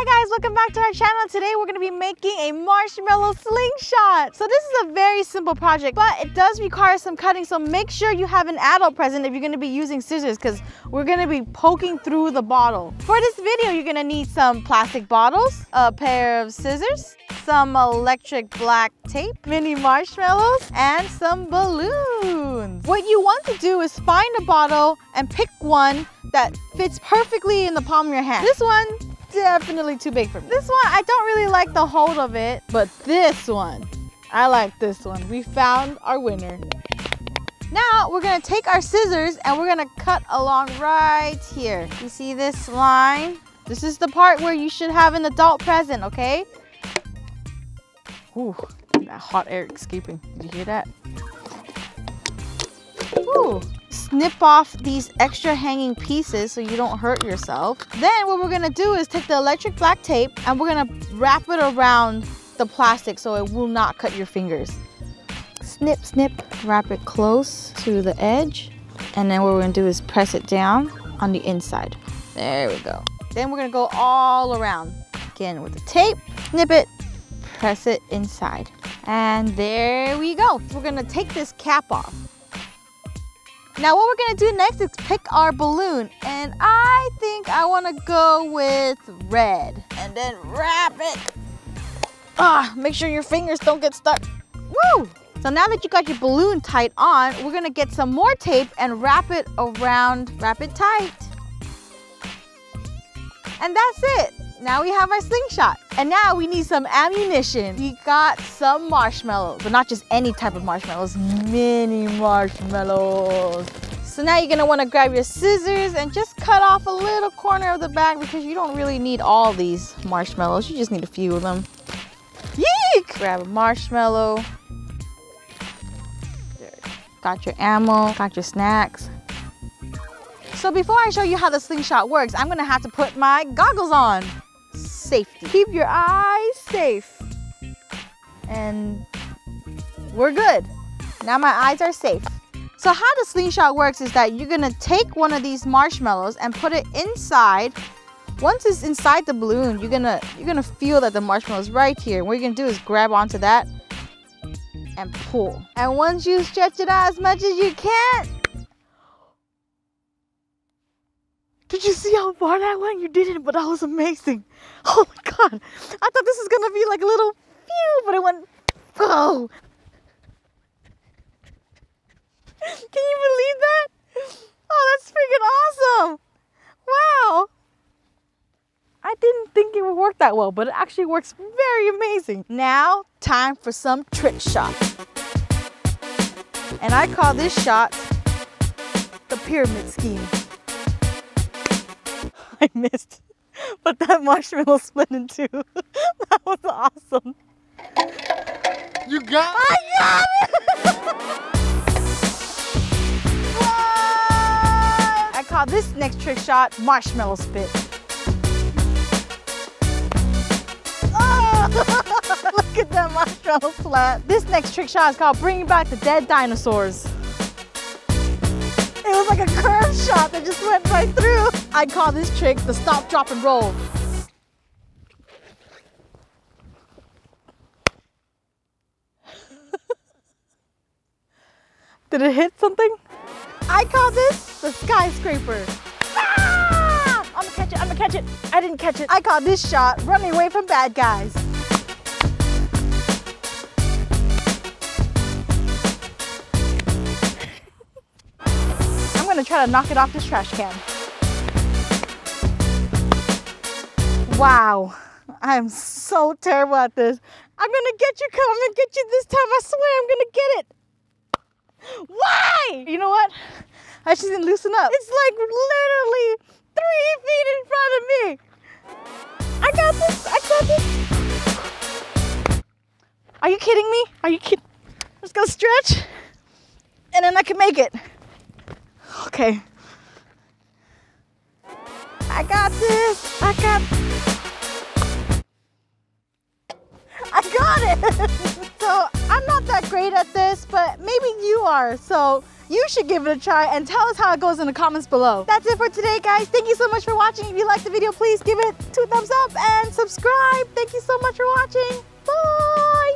Hi guys, welcome back to our channel. Today we're gonna be making a marshmallow slingshot. So this is a very simple project, but it does require some cutting. So make sure you have an adult present if you're gonna be using scissors because we're gonna be poking through the bottle. For this video, you're gonna need some plastic bottles, a pair of scissors, some electric black tape, mini marshmallows, and some balloons. What you want to do is find a bottle and pick one that fits perfectly in the palm of your hand. This one, definitely too big for me. This one, I don't really like the hold of it, but this one, I like this one. We found our winner. Now we're gonna take our scissors and we're gonna cut along right here. You see this line? This is the part where you should have an adult present, okay? Ooh, that hot air escaping. Did you hear that? Snip off these extra hanging pieces so you don't hurt yourself. Then what we're gonna do is take the electric black tape and we're gonna wrap it around the plastic so it will not cut your fingers. Snip, snip, wrap it close to the edge. And then what we're gonna do is press it down on the inside. There we go. Then we're gonna go all around. Again with the tape, snip it, press it inside. And there we go. We're gonna take this cap off. Now what we're gonna do next is pick our balloon. And I think I wanna go with red. And then wrap it. Ah, make sure your fingers don't get stuck. Woo! So now that you got your balloon tight on, we're gonna get some more tape and wrap it around, wrap it tight. And that's it. Now we have our slingshot. And now we need some ammunition. We got some marshmallows, but not just any type of marshmallows, mini marshmallows. So now you're gonna wanna grab your scissors and just cut off a little corner of the bag because you don't really need all these marshmallows. You just need a few of them. Yeek! Grab a marshmallow. Got your ammo, got your snacks. So before I show you how the slingshot works, I'm gonna have to put my goggles on. Safety. Keep your eyes safe. And we're good. Now my eyes are safe. So how the slingshot works is that you're gonna take one of these marshmallows and put it inside. Once it's inside the balloon, you're gonna you're gonna feel that the marshmallow is right here. What you're gonna do is grab onto that and pull. And once you stretch it out as much as you can, Did you see how far that went? You didn't, but that was amazing. Oh my god. I thought this was gonna be like a little phew, but it went oh. Can you believe that? Oh, that's freaking awesome. Wow. I didn't think it would work that well, but it actually works very amazing. Now, time for some trick shots. And I call this shot the pyramid scheme. I missed. But that marshmallow split in two. that was awesome. You got I got it! I call this next trick shot marshmallow spit. Oh, look at that marshmallow flat. This next trick shot is called bringing back the dead dinosaurs. It was like a curve shot that just went right through. I call this trick the stop, drop, and roll. Did it hit something? I call this the skyscraper. Ah! I'm gonna catch it, I'm gonna catch it. I didn't catch it. I call this shot running away from bad guys. I'm gonna try to knock it off this trash can. Wow, I am so terrible at this. I'm gonna get you, come, I'm get you this time. I swear I'm gonna get it. Why? You know what? I just didn't loosen up. It's like literally three feet in front of me. I got this, I got this. Are you kidding me? Are you kidding? Just gonna stretch and then I can make it. Okay. I got this. I got. I got it. so I'm not that great at this, but maybe you are. So you should give it a try and tell us how it goes in the comments below. That's it for today, guys. Thank you so much for watching. If you liked the video, please give it two thumbs up and subscribe. Thank you so much for watching. Bye.